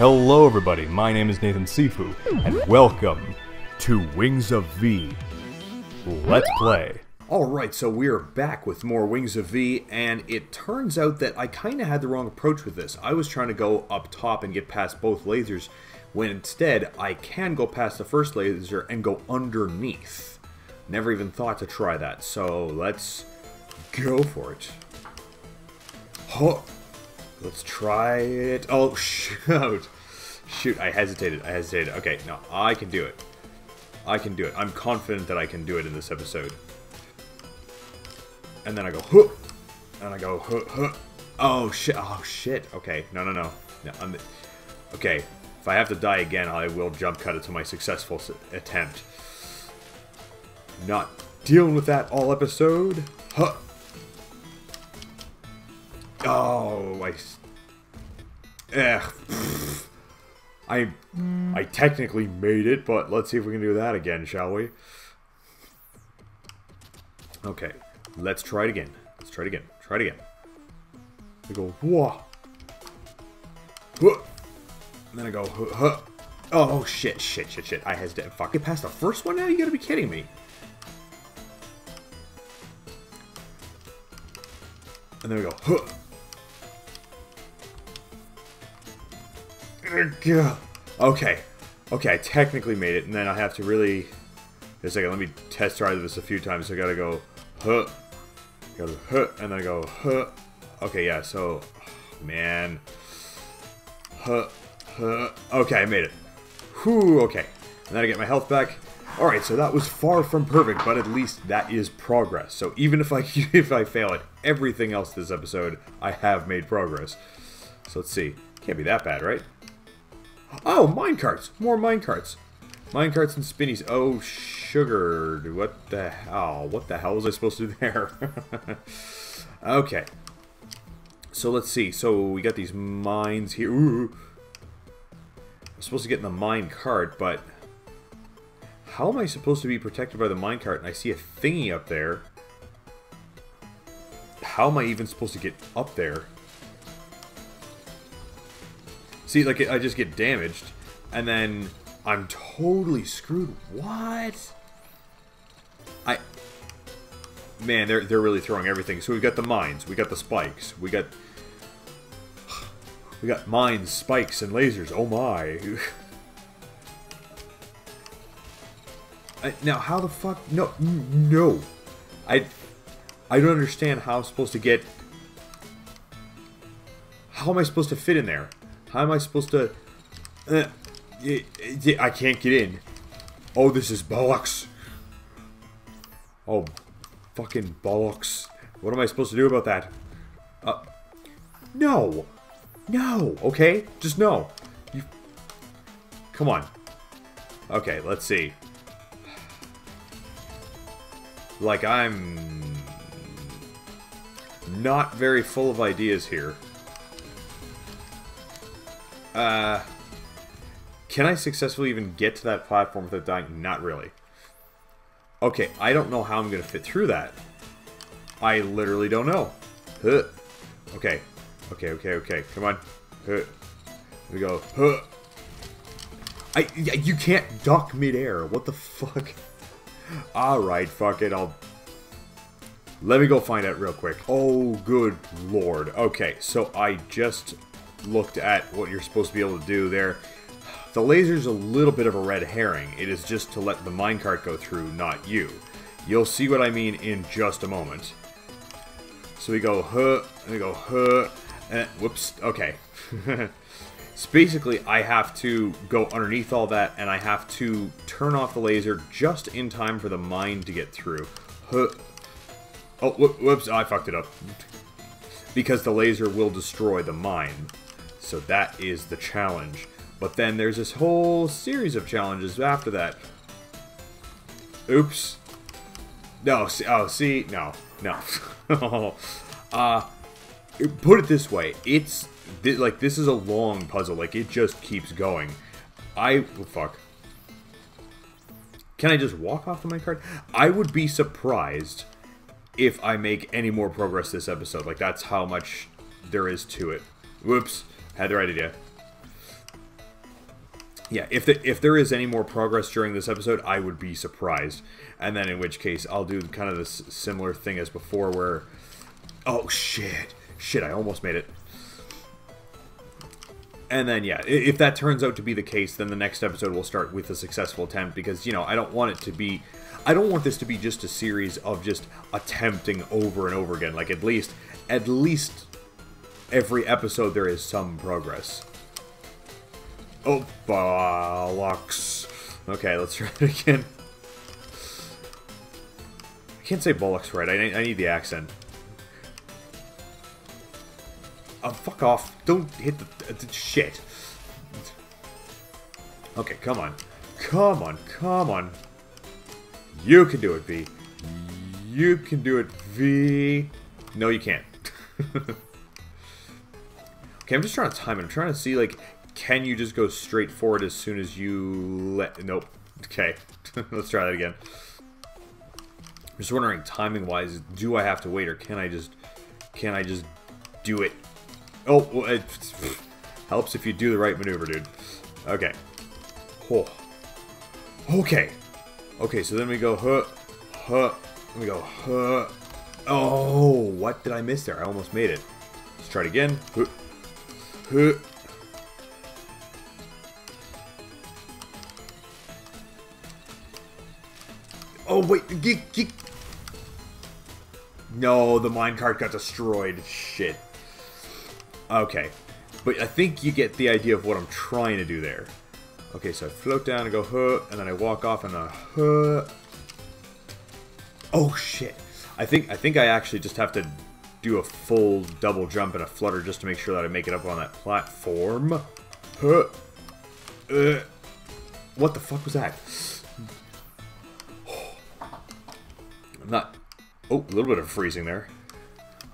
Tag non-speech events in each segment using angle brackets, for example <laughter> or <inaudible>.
Hello, everybody. My name is Nathan Sifu, and welcome to Wings of Vi. Let's play. Alright, so we are back with more Wings of Vi, and it turns out that I kind of had the wrong approach with this. I was trying to go up top and get past both lasers, when instead I can go past the first laser and go underneath. Never even thought to try that, so let's go for it. Huh. Let's try it. Oh, <laughs> shoot. Shoot, I hesitated. I hesitated. Okay, no, I can do it. I can do it. I'm confident that I can do it in this episode. And then I go, huh. And I go, huh, huh. Oh, shit. Oh, shit. Okay, no, no, no. no I'm, okay, if I have to die again, I will jump cut it to my successful attempt. Not dealing with that all episode. Huh. Oh, I... Ugh. I, I technically made it, but let's see if we can do that again, shall we? Okay, let's try it again. Let's try it again. Try it again. I go, whoa. And then I go, huh. Oh, shit, shit, shit, shit. I hesitated. Fuck, get past the first one now? You gotta be kidding me. And then we go, huh. Okay. Okay, I technically made it, and then I have to really... Just a second, let me test drive this a few times. So I gotta go, huh. Go, huh, and then I go, huh. Okay, yeah, so... Oh, man. Huh, huh. Okay, I made it. Whew, okay. And then I get my health back. Alright, so that was far from perfect, but at least that is progress. So even if I <laughs> if I fail at everything else this episode, I have made progress. So let's see. Can't be that bad, right? Oh, minecarts! More minecarts. Minecarts and spinnies. Oh, sugar. What the hell? What the hell was I supposed to do there? <laughs> okay. So let's see. So we got these mines here. Ooh. I'm supposed to get in the mine cart, but how am I supposed to be protected by the mine cart? And I see a thingy up there. How am I even supposed to get up there? See, like, I just get damaged, and then I'm totally screwed. What? I... Man, they're, they're really throwing everything. So we've got the mines, we got the spikes, we got... We got mines, spikes, and lasers. Oh my. I, now, how the fuck... No, no. I... I don't understand how I'm supposed to get... How am I supposed to fit in there? How am I supposed to... Uh, I can't get in. Oh, this is bollocks. Oh, fucking bollocks. What am I supposed to do about that? Uh, no. No, okay? Just no. You... Come on. Okay, let's see. Like, I'm... Not very full of ideas here. Uh, can I successfully even get to that platform without dying? Not really. Okay, I don't know how I'm going to fit through that. I literally don't know. Huh. Okay. Okay, okay, okay. Come on. Huh. We go. Huh. I, you can't duck midair. What the fuck? <laughs> Alright, fuck it. I'll... Let me go find out real quick. Oh, good lord. Okay, so I just looked at what you're supposed to be able to do there. The laser's a little bit of a red herring. It is just to let the minecart go through, not you. You'll see what I mean in just a moment. So we go, huh, and we go, huh, and, whoops, okay. so <laughs> basically, I have to go underneath all that, and I have to turn off the laser just in time for the mine to get through. Huh. Oh, whoops, I fucked it up. Because the laser will destroy the mine. So that is the challenge. But then there's this whole series of challenges after that. Oops. No, see, oh, see, no, no. <laughs> uh, put it this way, it's, like, this is a long puzzle, like, it just keeps going. I, oh, fuck. Can I just walk off the card? I would be surprised if I make any more progress this episode. Like, that's how much there is to it. Whoops. Had the right idea. yeah, if the, if there is any more progress during this episode, I would be surprised. And then in which case, I'll do kind of this similar thing as before, where oh shit, shit, I almost made it. And then yeah, if that turns out to be the case, then the next episode will start with a successful attempt because you know I don't want it to be, I don't want this to be just a series of just attempting over and over again. Like at least, at least every episode there is some progress. Oh, bollocks. Okay, let's <laughs> try it again. I can't say bollocks right. I need, I need the accent. Oh, fuck off. Don't hit the, the shit. Okay, come on. Come on, come on. You can do it, Vi. You can do it, Vi. No, you can't. <laughs> okay, I'm just trying to time it. I'm trying to see, like, can you just go straight forward as soon as you let... Nope. Okay. <laughs> Let's try that again. I'm just wondering, timing-wise, do I have to wait or can I just... Can I just do it? Oh, it <laughs> helps if you do the right maneuver, dude. Okay. Oh. Okay. Okay, so then we go, huh, huh, we go, huh. Oh, what did I miss there? I almost made it. Let's try it again. Huh, huh. Oh, wait. Geek, geek. No, the minecart got destroyed. Shit. Okay. But I think you get the idea of what I'm trying to do there. Okay, so I float down and go, huh, and then I walk off and I, huh. Oh, shit. I think I think I actually just have to do a full double jump and a flutter just to make sure that I make it up on that platform. Huh. Uh, what the fuck was that? <sighs> not... Oh, a little bit of freezing there.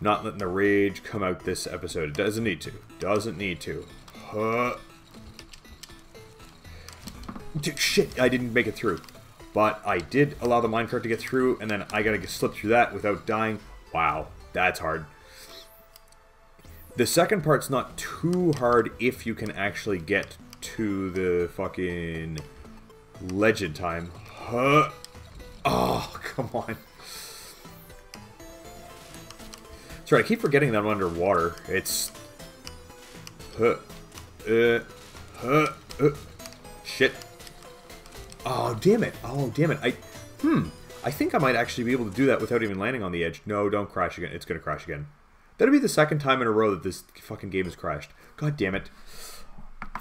Not letting the rage come out this episode. It doesn't need to. Doesn't need to. Huh. Dude, shit, I didn't make it through. But I did allow the minecart to get through, and then I gotta slip through that without dying. Wow, that's hard. The second part's not too hard if you can actually get to the fucking legend time. Huh. Oh, <laughs> come on. Sorry, I keep forgetting that I'm underwater. It's... Huh. Uh, huh. Uh, shit. Oh, damn it. Oh, damn it. I... Hmm. I think I might actually be able to do that without even landing on the edge. No, don't crash again. It's going to crash again. That'll be the second time in a row that this fucking game has crashed. God damn it.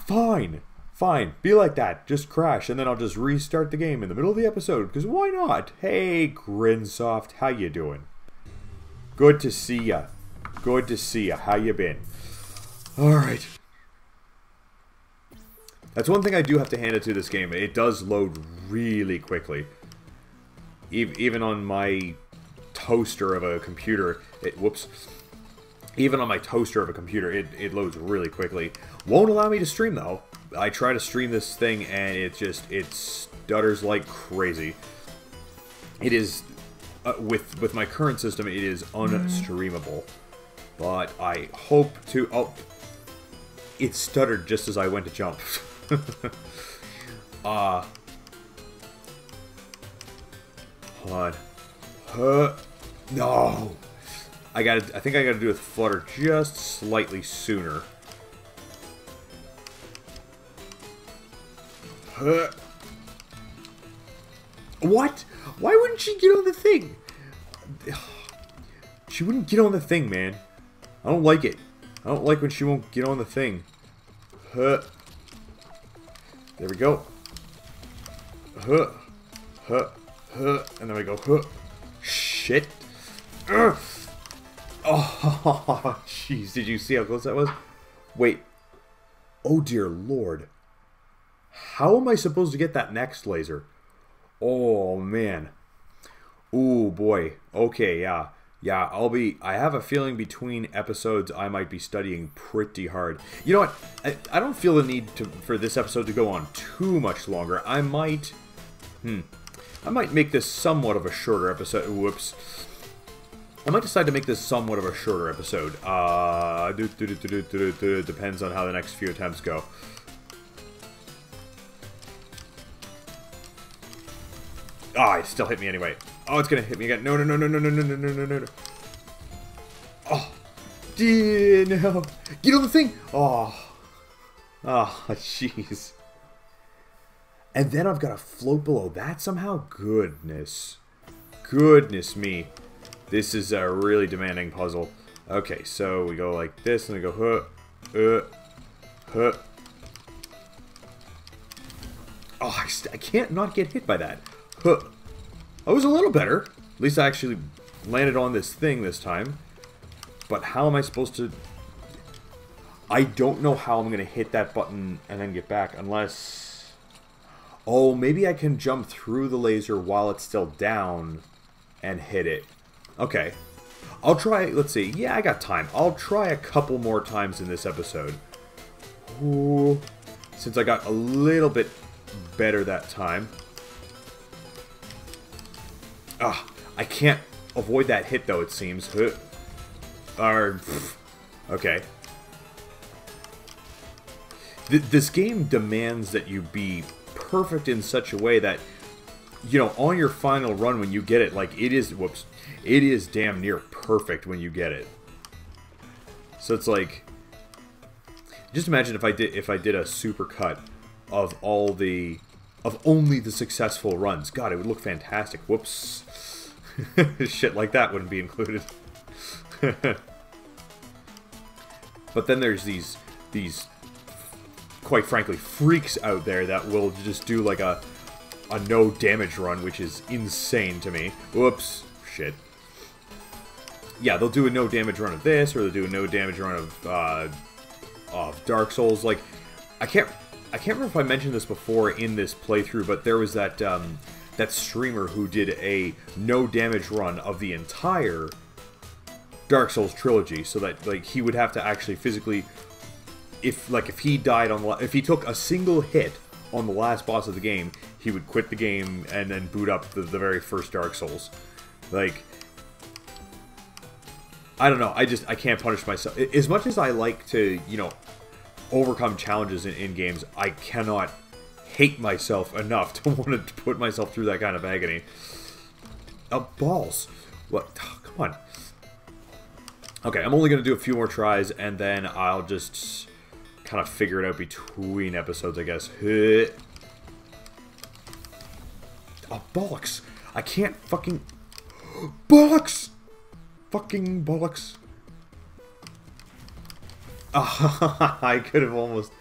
Fine. Fine. Be like that. Just crash, and then I'll just restart the game in the middle of the episode, because why not? Hey, Grynsoft, how you doing? Good to see ya. Good to see ya. How you been? Alright. That's one thing I do have to hand it to this game. It does load really quickly. Even on my toaster of a computer, it, whoops. Even on my toaster of a computer, it, it loads really quickly. Won't allow me to stream though. I try to stream this thing and it just, it stutters like crazy. It is uh, with with my current system, it is unstreamable. But I hope to. Oh, it stuttered just as I went to jump. <laughs> uh on. Huh. No. I got. I think I got to do with flutter just slightly sooner. Huh. What? Why wouldn't she get on the thing? She wouldn't get on the thing, man. I don't like it. I don't like when she won't get on the thing. Huh. There we go. Huh. Huh. Huh. And then we go, huh. Shit. Oh, <laughs> jeez. Did you see how close that was? Wait. Oh, dear lord. How am I supposed to get that next laser? Oh man. Oh, boy. Okay, yeah. Yeah, I'll be I have a feeling between episodes I might be studying pretty hard. You know what? I, I don't feel the need to for this episode to go on too much longer. I might Hmm. I might make this somewhat of a shorter episode. Whoops. I might decide to make this somewhat of a shorter episode. Uh, depends on how the next few attempts go. Ah, oh, it still hit me anyway. Oh, it's gonna hit me again. No, no, no, no, no, no, no, no, no, no, no. Oh, dear, no. Get on the thing. Oh, oh, jeez. And then I've got to float below that somehow. Goodness, goodness me. This is a really demanding puzzle. Okay, so we go like this, and we go huh, uh, huh. Oh, I, I can't not get hit by that. Huh. I was a little better. At least I actually landed on this thing this time. But how am I supposed to... I don't know how I'm going to hit that button and then get back unless... Oh, maybe I can jump through the laser while it's still down and hit it. Okay. I'll try, let's see. Yeah, I got time. I'll try a couple more times in this episode. Ooh. Since I got a little bit better that time. Ah, I can't avoid that hit though, it seems. Or, okay. Th this game demands that you be perfect in such a way that, you know, on your final run when you get it, like, it is, whoops, it is damn near perfect when you get it. So it's like, just imagine if I did if I did a super cut of all the of only the successful runs. God, it would look fantastic. Whoops. <laughs> Shit like that wouldn't be included. <laughs> but then there's these these quite frankly freaks out there that will just do like a a no damage run, which is insane to me. Whoops. Shit. Yeah, they'll do a no damage run of this, or they'll do a no damage run of uh, of Dark Souls. Like, I can't I can't remember if I mentioned this before in this playthrough, but there was that um, that streamer who did a no damage run of the entire Dark Souls trilogy, so that like he would have to actually physically, if like if he died on if he took a single hit on the last boss of the game, he would quit the game and then boot up the, the very first Dark Souls. Like, I don't know. I just I can't punish myself as much as I like to. You know, overcome challenges in, in games, I cannot hate myself enough <laughs> to want to put myself through that kind of agony. Uh, balls. What? Oh, <sighs> come on. Okay, I'm only going to do a few more tries, and then I'll just kind of figure it out between episodes, I guess. Oh, bollocks. I can't fucking... <gasps> Bollocks! Fucking bollocks. <laughs> I could have almost...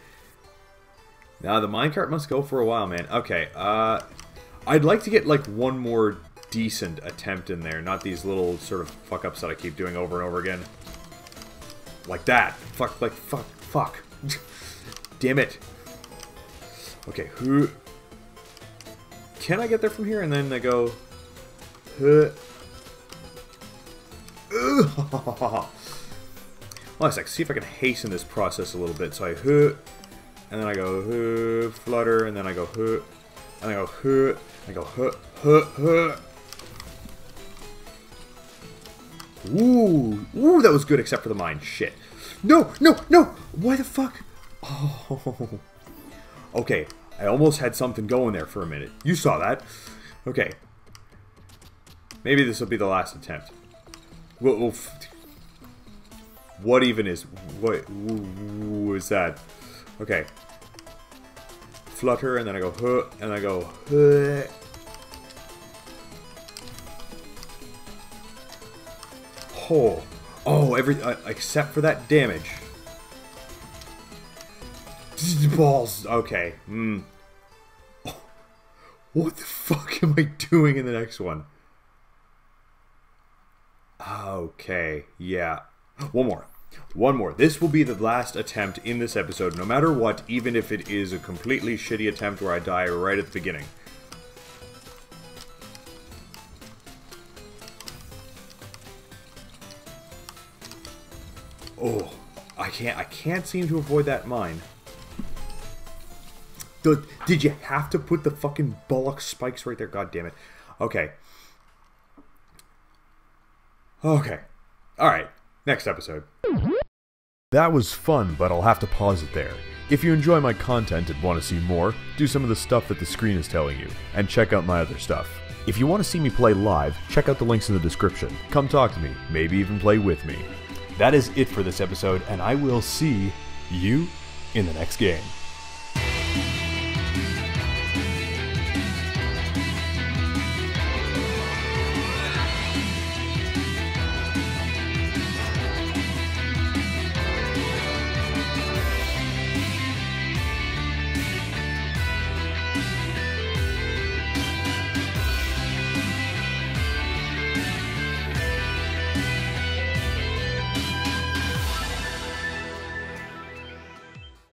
Now, the minecart must go for a while, man. Okay, uh... I'd like to get, like, one more decent attempt in there. Not these little sort of fuck-ups that I keep doing over and over again. Like that. Fuck, like, fuck, fuck. Damn it. Okay, who... Can I get there from here? And then I go... Huh. Well, let's like, see if I can hasten this process a little bit. So I hoot, and then I go hoot, flutter, and then I go hoot, and I go hoot, I go hoot, hoot, hoot. Ooh, ooh, that was good except for the mine. Shit. No, no, no! Why the fuck? Oh. Okay, I almost had something going there for a minute. You saw that. Okay. Maybe this will be the last attempt. We'll, we'll what even is... What was that? Okay. Flutter, and then I go... Huh, and I go... Huh. Oh. Oh, every... Uh, except for that damage. Balls. Okay. Oh. <laughs> What the fuck am I doing in the next one? Okay. Yeah. One more. One more. This will be the last attempt in this episode, no matter what, even if it is a completely shitty attempt where I die right at the beginning. Oh, I can't, I can't seem to avoid that mine. Did you have to put the fucking bullock spikes right there? God damn it. Okay. Okay. Alright. Next episode. That was fun, but I'll have to pause it there. If you enjoy my content and want to see more, do some of the stuff that the screen is telling you, and check out my other stuff. If you want to see me play live, check out the links in the description. Come talk to me, maybe even play with me. That is it for this episode, and I will see you in the next game.